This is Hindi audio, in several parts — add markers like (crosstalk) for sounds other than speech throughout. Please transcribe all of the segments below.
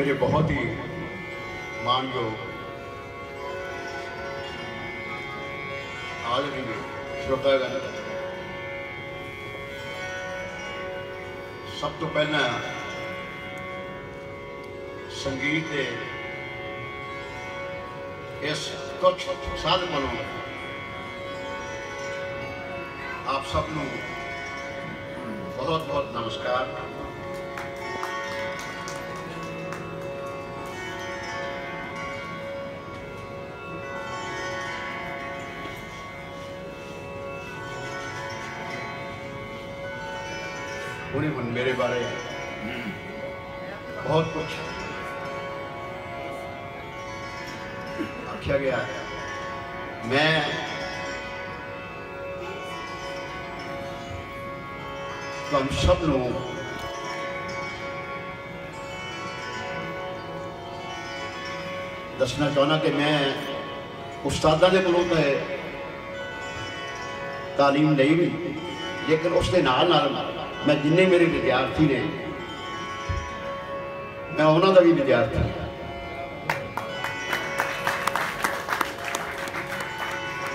मेरे बहुत ही मानयोग आदरणीय श्रोतागण ਸਭ ਤੋਂ ਪਹਿਲਾਂ ਸੰਗੀਤ ਦੇ ਇਸ ਕੁਛ ਸਾਧਨ ਵੱਲੋਂ ਆਪ ਸਭ ਨੂੰ ਬਹੁਤ ਬਹੁਤ ਨਮਸਕਾਰ ਹੁਣੇ ਹੁਣ ਮੇਰੇ ਬਾਰੇ ਬਹੁਤ ਕੁਝ ਆਖਿਆ ਗਿਆ ਹੈ। ਮੈਂ ਤੁਹਾਨੂੰ ਸਭ ਨੂੰ ਦੱਸਣਾ ਚਾਹੁੰਦਾ ਕਿ ਮੈਂ ਉਸਤਾਦਾਂ ਦੇ ਕੋਲੋਂ ਤਾਂ ਤਾਲੀਮ ਲਈ ਵੀ ਲੇਕਿਨ ਉਸ ਦੇ ਨਾਲ ਨਾਲ ਮੈਂ ਜਿੰਨੇ ਮੇਰੇ ਵਿਦਿਆਰਥੀ ਨੇ, ਮੈਂ ਉਹਨਾਂ ਦਾ ਵੀ ਵਿਦਿਆਰਥੀ ਹਾਂ।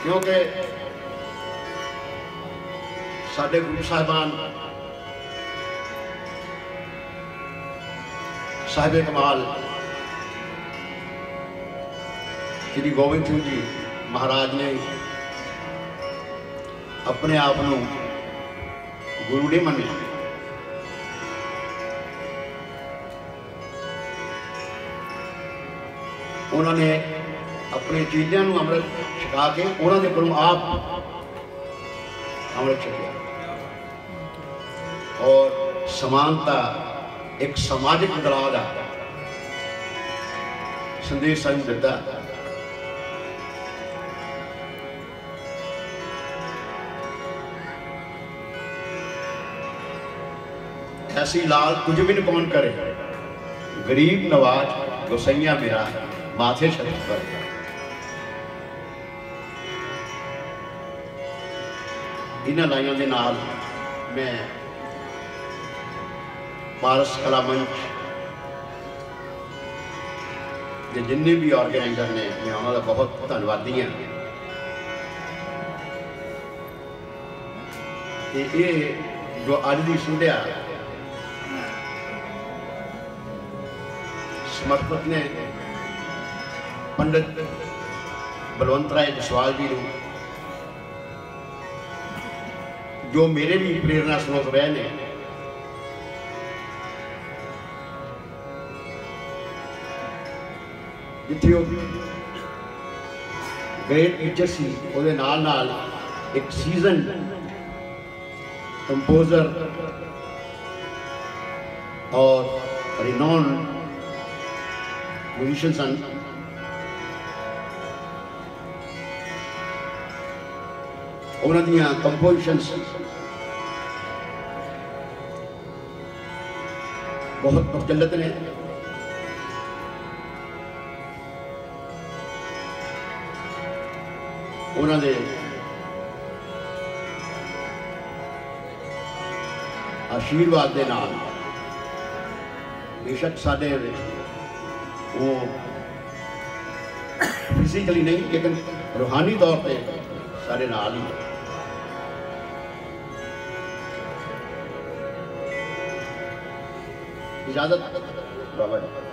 ਕਿਉਂਕਿ ਸਾਡੇ ਗੁਰੂ ਸਾਹਿਬਾਨ ਸਾਹਿਬੇ ਕਮਾਲ, ਸ੍ਰੀ ਗੋਬਿੰਦ ਸਿੰਘ ਜੀ ਮਹਾਰਾਜ ਨੇ ਆਪਣੇ ਆਪ ਨੂੰ गुरुडे मन उन्होंने अपने चीज़ें अमृत छका के उन्होंने पर आप अमृत छकिया और समानता एक समाजिक बदलाव संदेश सू दिता ऐसी लाल कुछ भी नहीं कौन करे? गरीब नवाज़, गोसैया मेरा, माथे छत पर। इन लाइनों के नाल मैं पारस कला मंच के जिन्ने भी ऑर्गेनाइजर ने, मैं उन्होंने बहुत धनवादी हाँ ये जो अज की सुधिया ਦੀ ਸੰਧਿਆ ਸਮਰਪਿਤ ਨੇ ਪੰਡਿਤ ਬਲਵੰਤ ਰਾਏ ਜਸਵਾਲ ਜੀ ਨੂੰ ਜੋ ਮੇਰੇ ਵੀ ਪ੍ਰੇਰਣਾ ਸਰੋਤ ਰਹੇ ਨੇ ਜਿੱਥੇ ਉਹ ਗ੍ਰੇਟ ਟੀਚਰ ਸੀ ਉਹਦੇ ਨਾਲ ਨਾਲ ਇੱਕ ਸੀਜ਼ਨ ਕੰਪੋਜ਼ਰ ਔਰ renowned musicians and una niya compositions बहुत मुख्तलत ने उन्होंने आशीर्वाद के नाल बेशक साढ़े वो फिजिकली नहीं लेकिन रूहानी तौर पे सारे नाल ही। इजाज़त बाबा जी।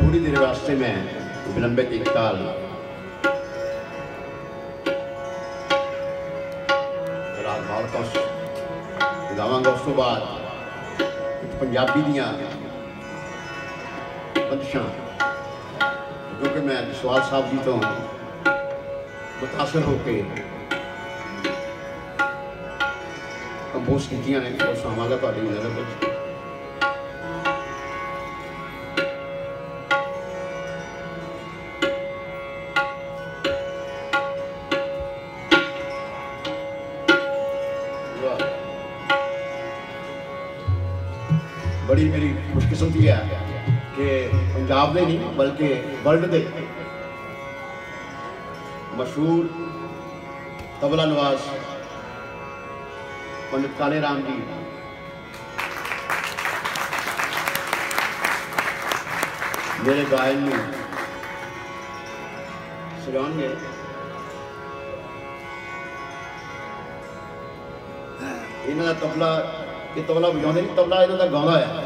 थोड़ी देर वास्ते में विलंबित एक ताल ਰਾਗ ਮਾਲਕਸ ਗਾਵਾਂਗਾ ਉਸ ਤੋਂ ਬਾਅਦ ਕੁਝ ਪੰਜਾਬੀ ਦੀਆਂ ਬੰਦਸ਼ਾਂ ਜੋ ਕਿ ਮੈਂ ਵਿਸ਼ਵਾਸ ਸਾਹਿਬ ਜੀ ਤੋਂ ਮੁਤਾਸਰ ਹੋ ਕੇ ਕੰਪੋਜ਼ ਕੀਤੀਆਂ ਨੇ ਉਹ ਸੁਣਾਵਾਂਗਾ ਤੁਹਾਡੀ ਨਜ਼ਰ ਵਿੱਚ ਮੇਰੀ ਖੁਸ਼ਕਿਸਮਤੀ ਹੈ ਕਿ ਪੰਜਾਬ ਦੇ ਨਹੀਂ ਬਲਕਿ ਵਰਲਡ ਦੇ ਮਸ਼ਹੂਰ ਤਬਲਾ ਨਵਾਜ਼ ਪੰਡਿਤ ਕਾਲੇ ਰਾਮ ਜੀ ਮੇਰੇ ਗਾਇਨ ਨੂੰ ਸਜਾਉਣਗੇ ਇਹਨਾਂ ਦਾ ਤਬਲਾ ਇਹ ਤਬਲਾ ਵਜਾਉਂਦੇ ਨਹੀਂ ਤਬਲਾ ਇਹਨਾਂ ਦਾ ਗਾਉਂਦਾ ਹੈ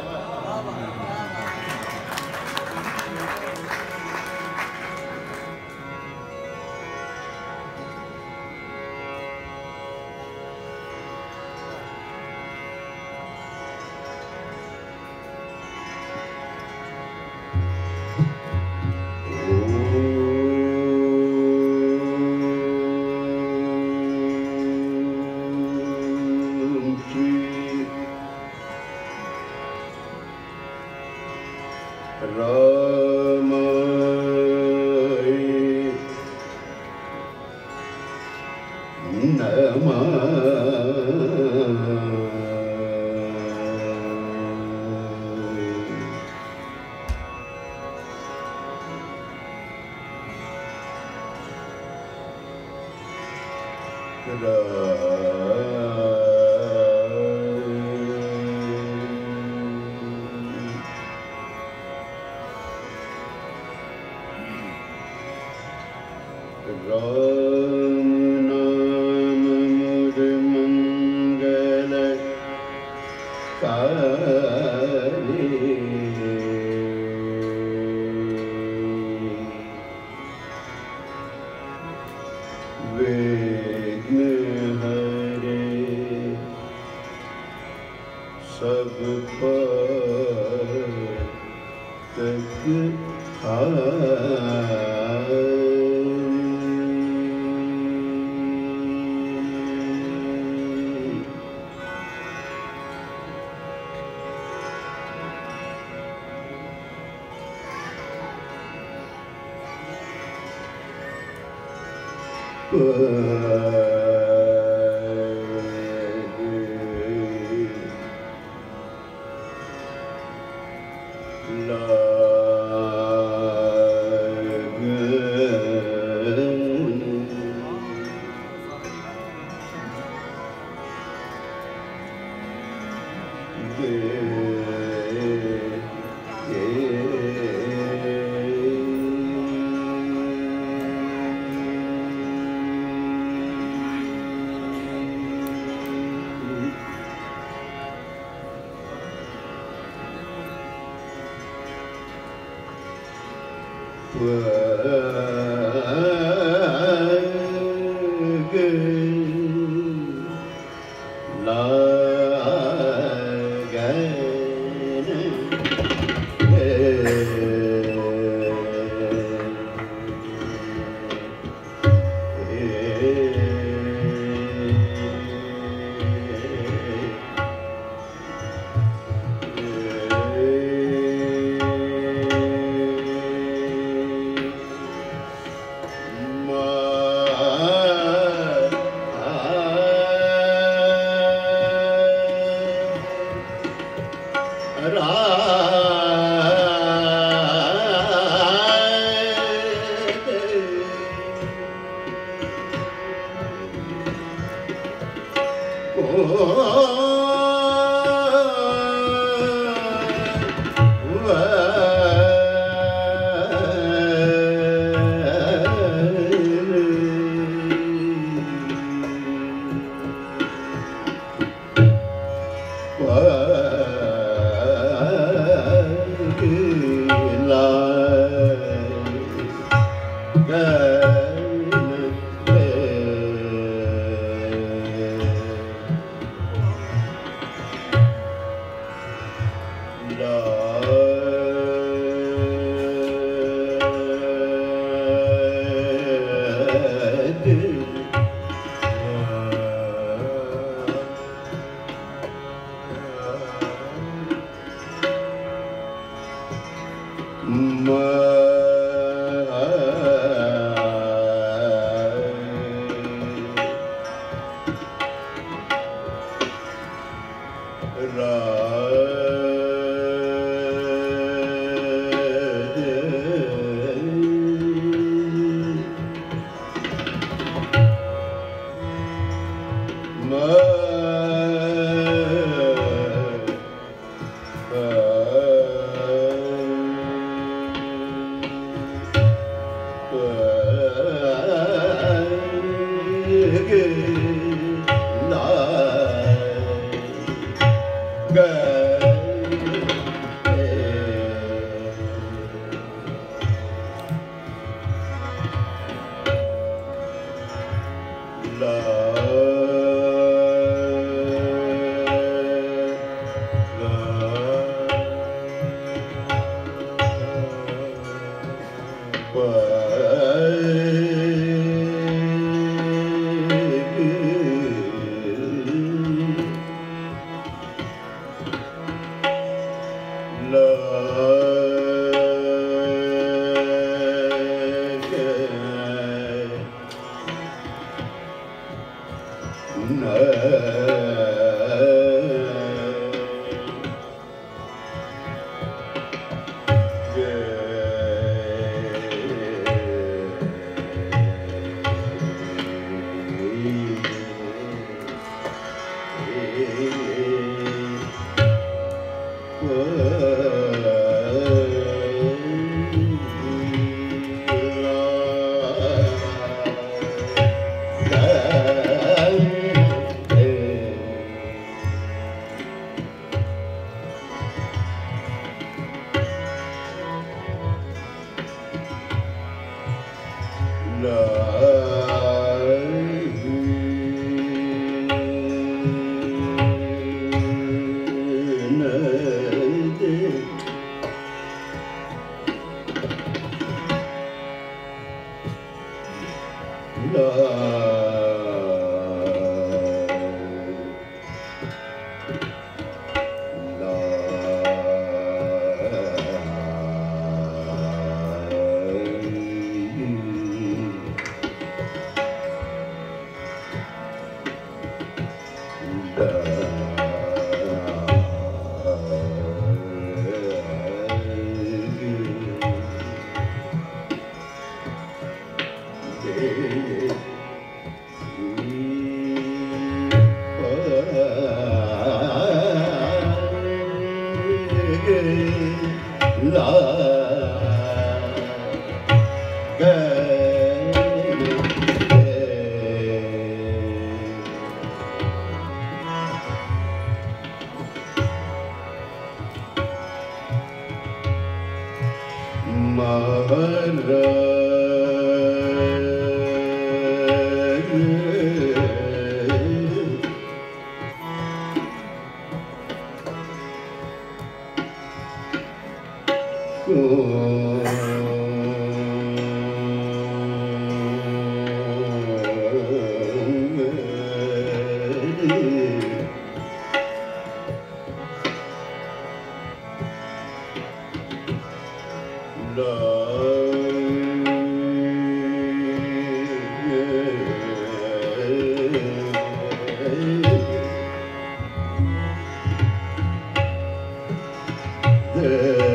Yeah.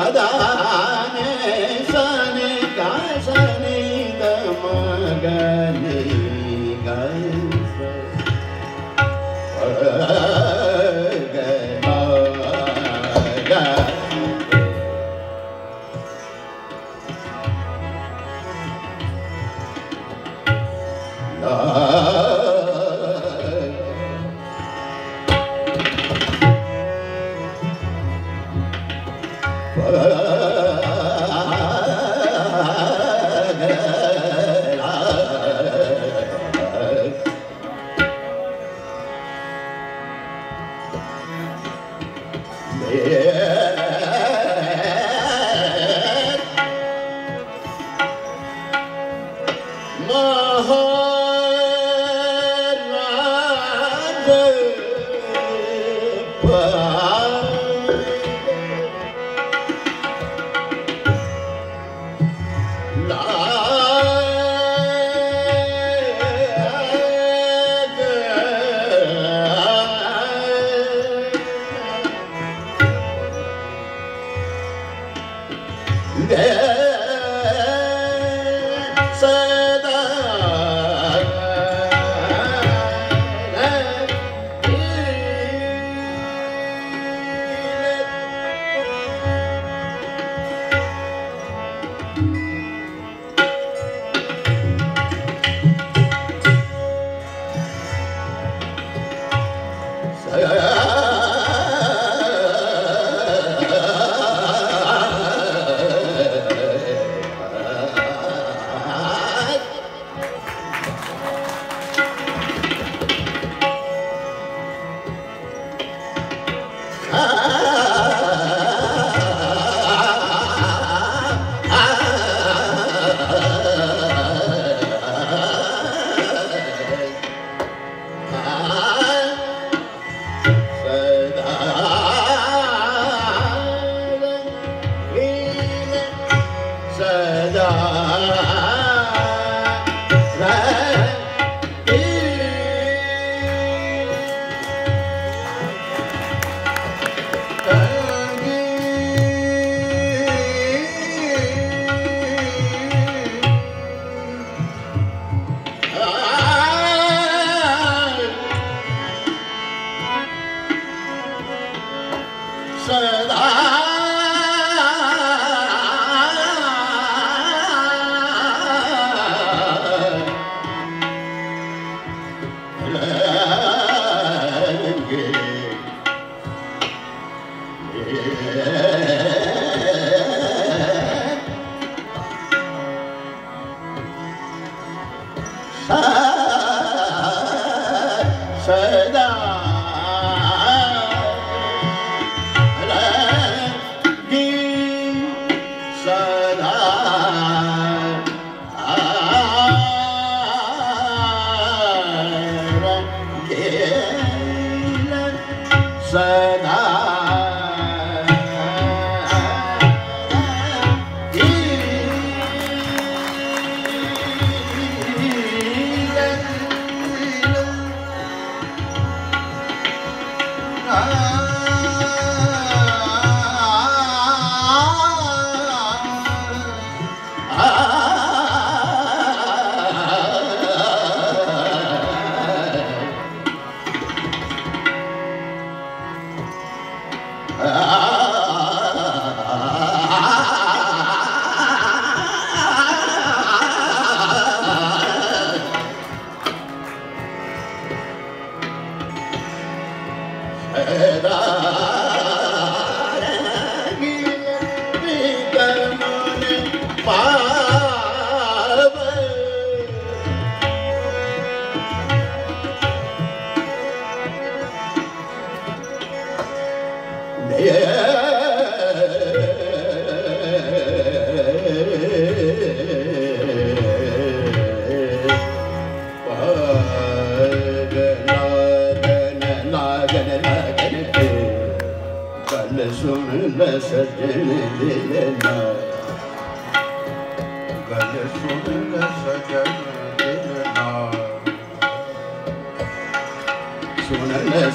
അതാണ് Baba. Yeah.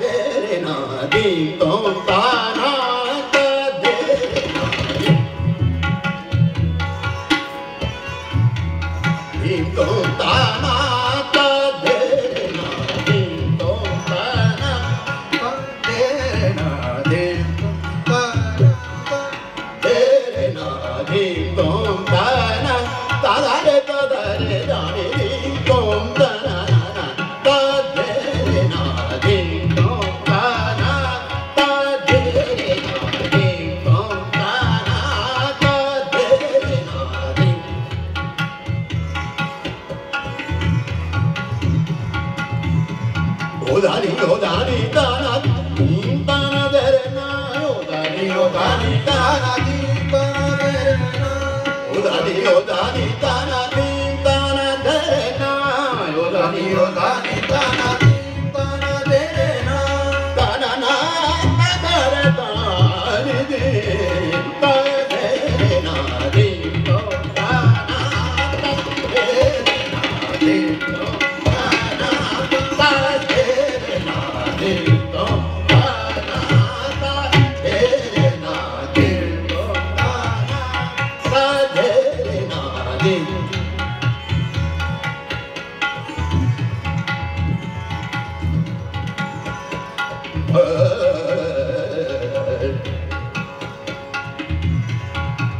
để nó đi tốt ta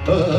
ये (laughs)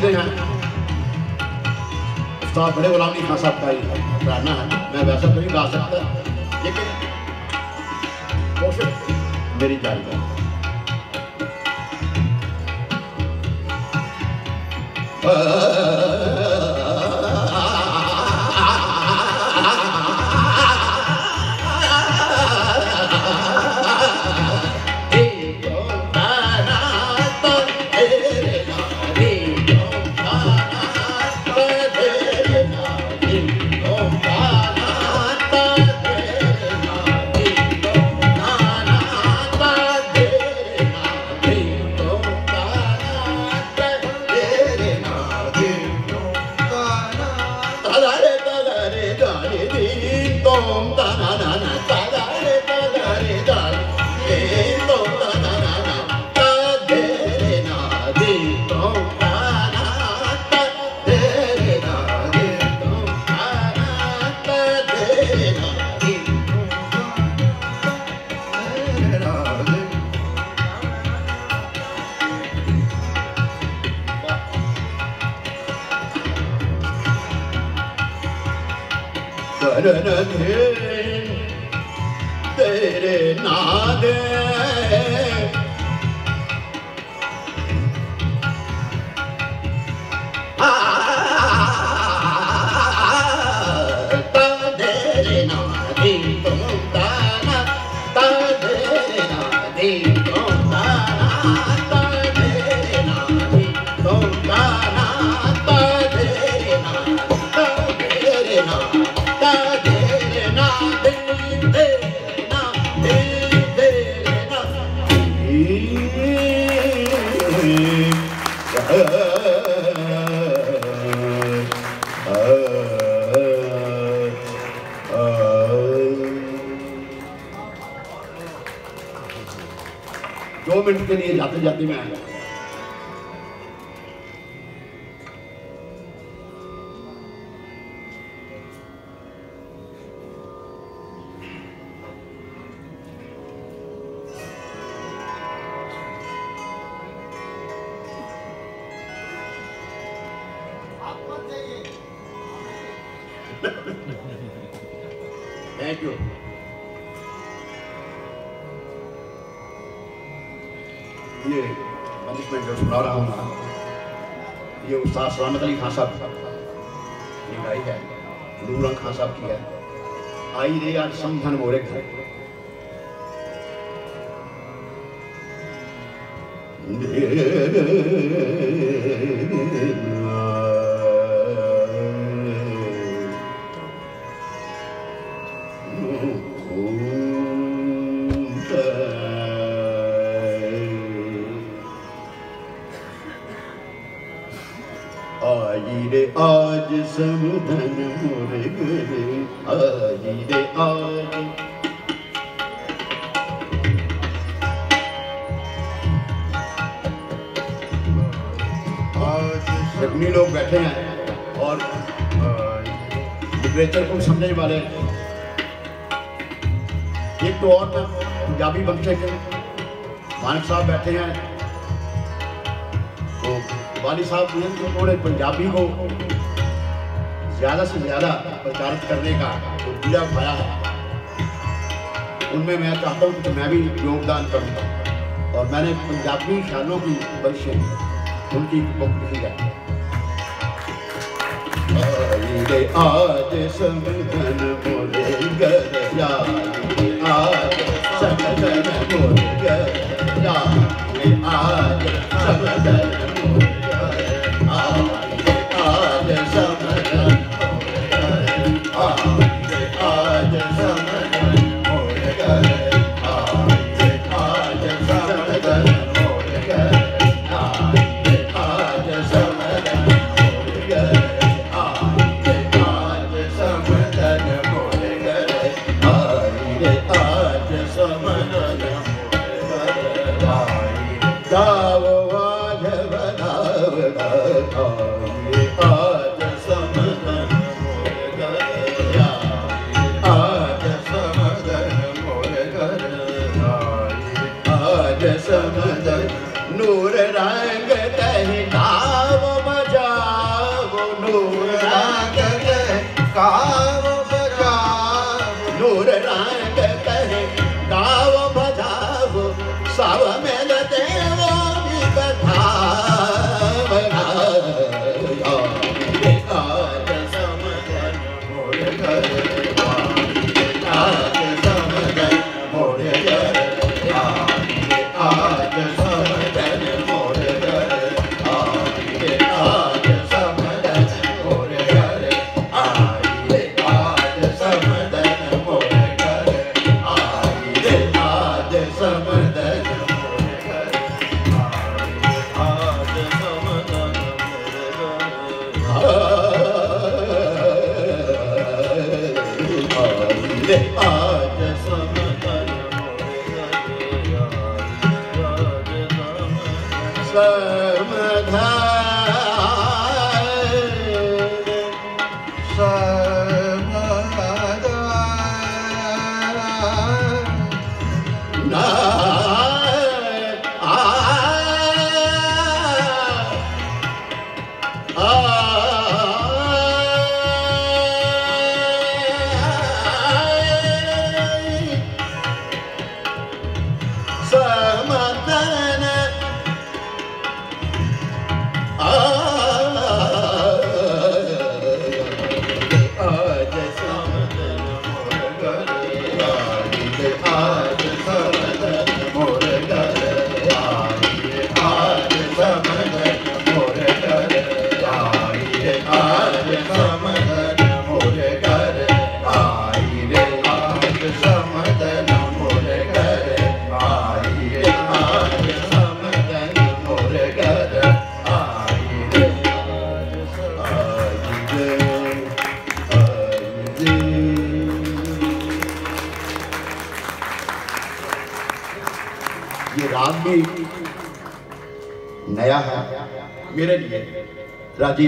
चीज़ें हैं उस्ताद बड़े गुलाम अली खान साहब का ही गाना है, मैं वैसा तो नहीं गा सकता। लेकिन कोशिश मेरी जारी है तेरे Yeah. (laughs) के लिए ये पनिशमेंट जो सुना रहा हूँ ना, ये उस्ताद सलामत अली खान साहब ये गाई है नूरन खान साहब की है। आई रे आज समझन मोरे घर। आई पंजाबी बंशे के मानक साहब बैठे हैं। तो वाली साहब ने तो उन्होंने पंजाबी को ज़्यादा से ज़्यादा प्रचारित करने का जो बीड़ा उठाया है, उनमें मैं चाहता हूँ कि मैं भी योगदान करूँगा। और मैंने पंजाबी ख्यालों की बंशें उनकी बुक लिखी है। आज समधन मोरे गया आज Yeah. मोर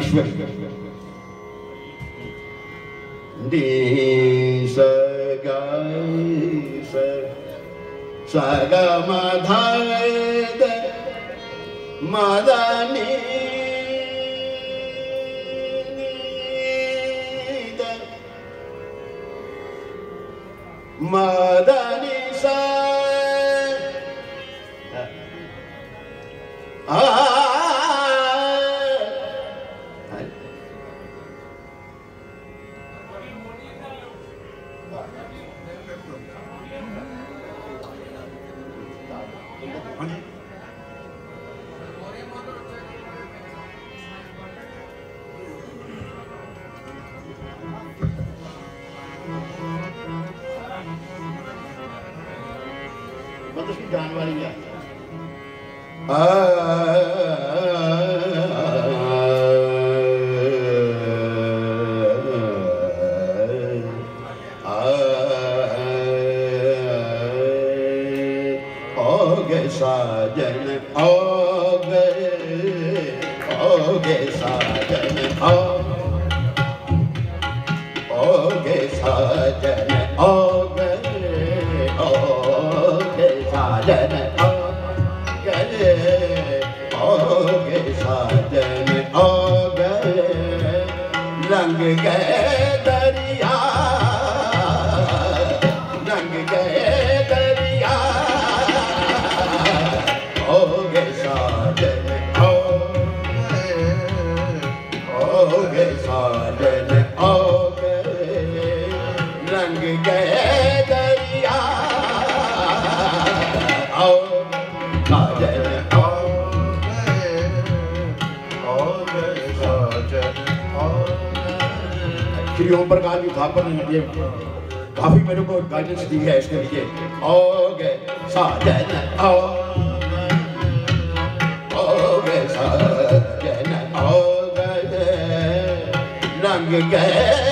श्व सगा सगा मा दानि दी मा श्री ओम प्रकाश की स्थापना ने काफ़ी मेरे को गाइडेंस दी है इसके लिए। ओ गे साजन ओ साजन ओ रंग गए।